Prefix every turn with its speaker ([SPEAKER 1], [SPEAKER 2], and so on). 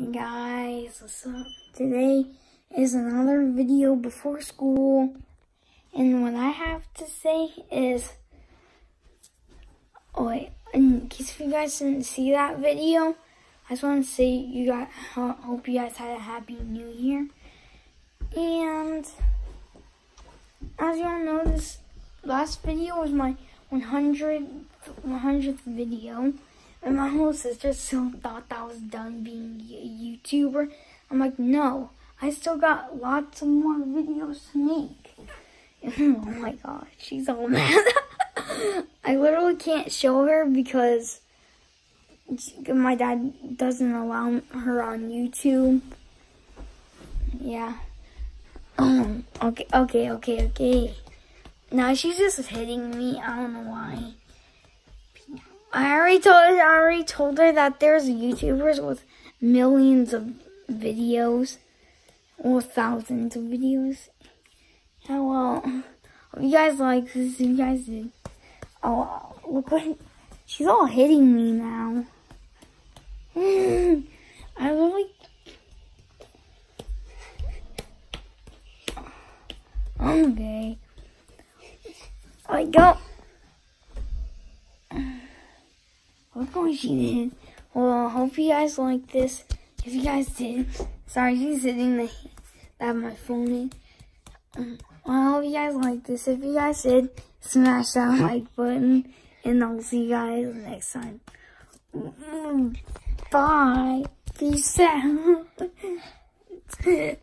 [SPEAKER 1] Hey guys, what's up? Today is another video before school. And what I have to say is, oh wait, in case if you guys didn't see that video, I just want to say you got, hope you guys had a happy new year. And as you all know, this last video was my 100th, 100th video. And my whole sister still thought that I was done being a YouTuber. I'm like, no, I still got lots of more videos to make. oh my gosh, she's all mad. I literally can't show her because my dad doesn't allow her on YouTube. Yeah. Um, okay, okay, okay, okay. Now she's just hitting me. I don't know why. I already told I already told her that there's YouTubers with millions of videos or thousands of videos. Yeah, well, you guys like this. You guys did. Oh, look what she's all hitting me now. I really. Okay. I go. Look what she did. Well, I hope you guys like this. If you guys did, sorry, she's sitting the have my phone in. Well, I hope you guys like this. If you guys did, smash that like button, and I'll see you guys next time. Bye. Peace out.